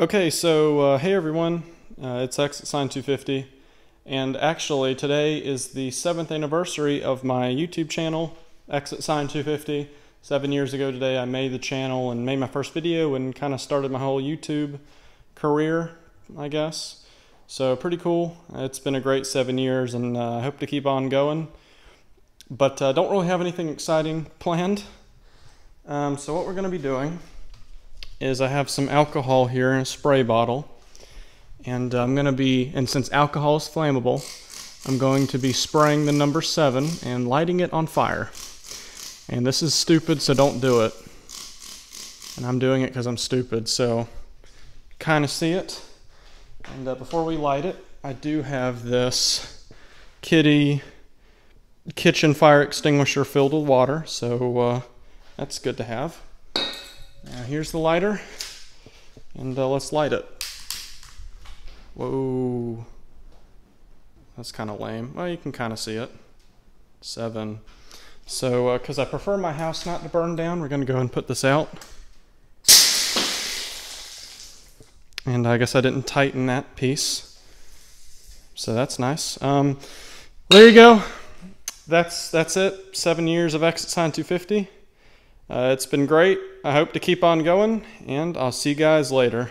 Okay, so uh, hey everyone, uh, it's Exit Sign 250, and actually today is the seventh anniversary of my YouTube channel, Exit Sign 250. Seven years ago today, I made the channel and made my first video and kind of started my whole YouTube career, I guess. So pretty cool. It's been a great seven years, and uh, I hope to keep on going. But uh, don't really have anything exciting planned. Um, so what we're going to be doing is I have some alcohol here in a spray bottle. And I'm going to be, and since alcohol is flammable, I'm going to be spraying the number seven and lighting it on fire. And this is stupid, so don't do it. And I'm doing it because I'm stupid, so kind of see it. And uh, before we light it, I do have this Kidde kitchen fire extinguisher filled with water, so uh, that's good to have. Now here's the lighter, and uh, let's light it. Whoa. That's kind of lame. Well, you can kind of see it. Seven. So, because uh, I prefer my house not to burn down, we're going to go and put this out. And I guess I didn't tighten that piece. So that's nice. Um, there you go. That's, that's it. Seven years of Exit Sign 250. Uh, it's been great. I hope to keep on going, and I'll see you guys later.